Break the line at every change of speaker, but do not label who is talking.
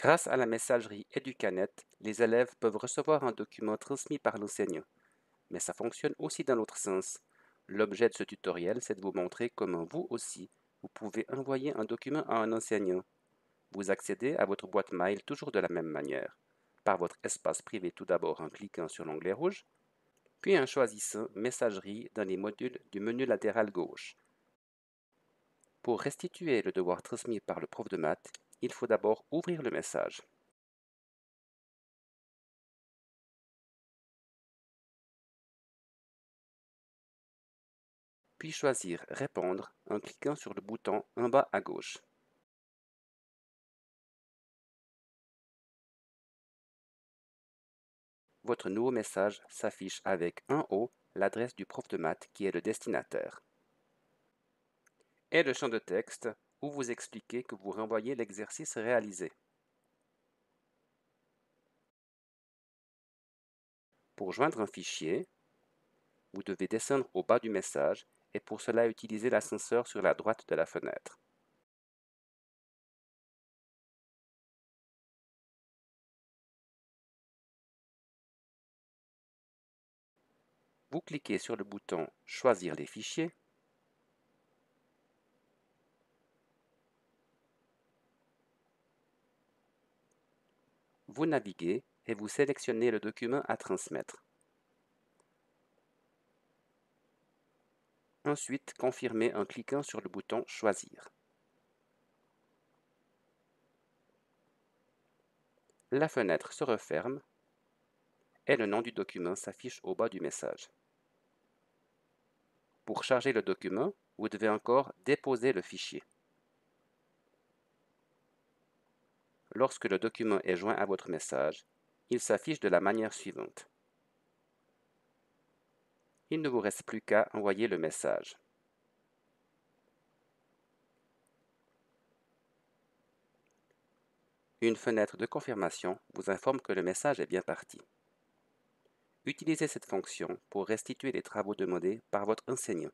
Grâce à la messagerie EduCanet, les élèves peuvent recevoir un document transmis par l'enseignant. Mais ça fonctionne aussi dans l'autre sens. L'objet de ce tutoriel, c'est de vous montrer comment vous aussi, vous pouvez envoyer un document à un enseignant. Vous accédez à votre boîte mail toujours de la même manière. Par votre espace privé tout d'abord en cliquant sur l'onglet rouge, puis en choisissant Messagerie dans les modules du menu latéral gauche. Pour restituer le devoir transmis par le prof de maths, il faut d'abord ouvrir le message. Puis choisir Répondre en cliquant sur le bouton en bas à gauche. Votre nouveau message s'affiche avec en haut l'adresse du prof de maths qui est le destinataire. Et le champ de texte où vous expliquez que vous renvoyez l'exercice réalisé. Pour joindre un fichier, vous devez descendre au bas du message et pour cela utiliser l'ascenseur sur la droite de la fenêtre. Vous cliquez sur le bouton Choisir les fichiers Vous naviguez et vous sélectionnez le document à transmettre. Ensuite, confirmez en cliquant sur le bouton Choisir. La fenêtre se referme et le nom du document s'affiche au bas du message. Pour charger le document, vous devez encore déposer le fichier. Lorsque le document est joint à votre message, il s'affiche de la manière suivante. Il ne vous reste plus qu'à envoyer le message. Une fenêtre de confirmation vous informe que le message est bien parti. Utilisez cette fonction pour restituer les travaux demandés par votre enseignant.